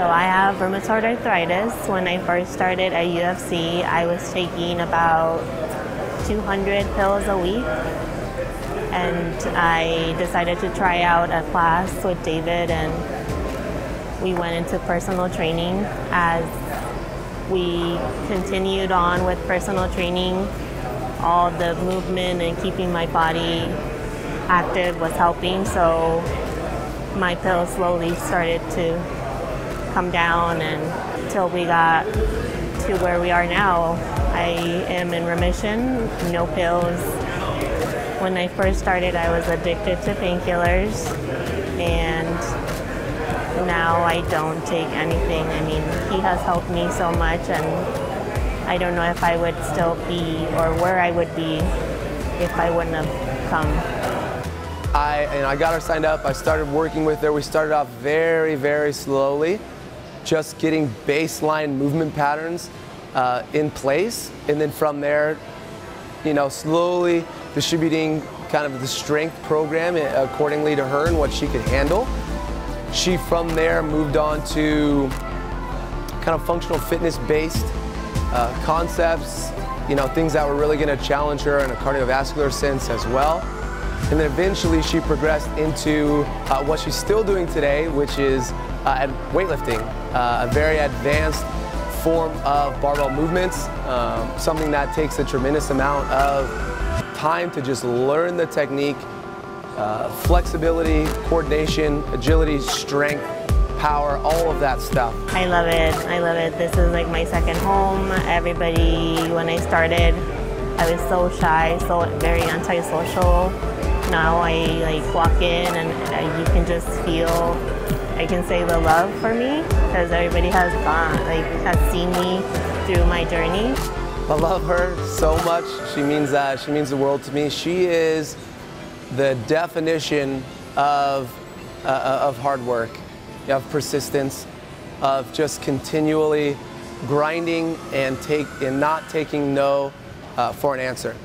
So I have rheumatoid arthritis. When I first started at UFC, I was taking about 200 pills a week. And I decided to try out a class with David, and we went into personal training. As we continued on with personal training, all the movement and keeping my body active was helping. So my pills slowly started to come down and until we got to where we are now. I am in remission, no pills. When I first started, I was addicted to painkillers, and now I don't take anything. I mean, he has helped me so much, and I don't know if I would still be or where I would be if I wouldn't have come. I, and I got her signed up. I started working with her. We started off very, very slowly, just getting baseline movement patterns uh, in place. And then from there, you know, slowly distributing kind of the strength program accordingly to her and what she could handle. She from there moved on to kind of functional fitness based uh, concepts, you know, things that were really going to challenge her in a cardiovascular sense as well. And then eventually she progressed into uh, what she's still doing today, which is uh, weightlifting, uh, a very advanced form of barbell movements, um, something that takes a tremendous amount of time to just learn the technique, uh, flexibility, coordination, agility, strength, power, all of that stuff. I love it. I love it. This is like my second home. Everybody, when I started, I was so shy, so very antisocial now I like walk in and uh, you can just feel, I can say the love for me because everybody has gone, like has seen me through my journey. I love her so much. She means that. She means the world to me. She is the definition of, uh, uh of hard work, of persistence, of just continually grinding and take and not taking no uh, for an answer.